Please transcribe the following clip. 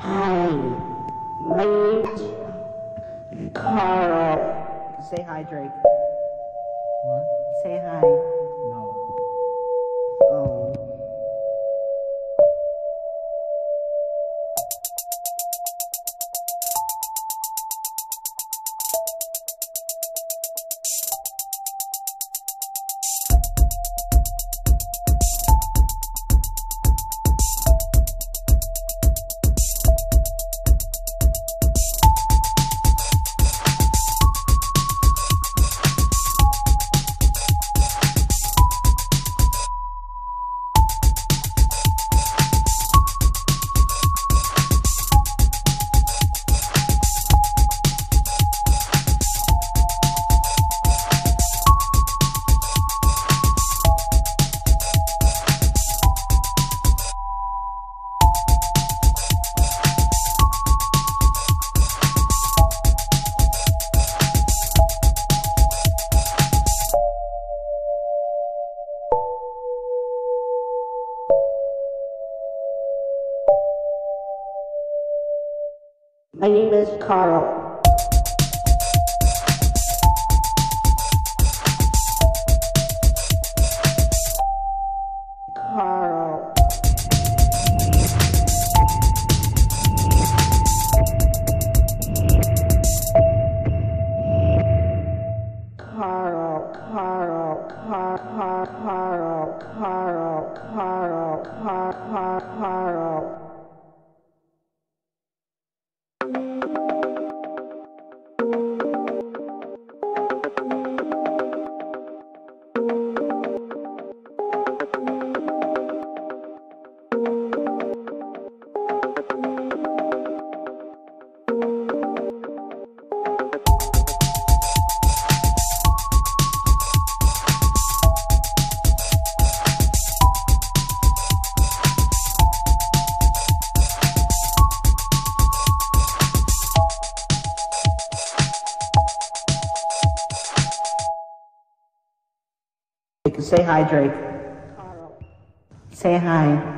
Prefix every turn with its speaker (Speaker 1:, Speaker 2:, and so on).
Speaker 1: Hi, name's Carl. Say hi, Drake. My name is Carl. Carl. Carl, Carl, Carl, Carl, Carl, Say hi, Drake. Say hi.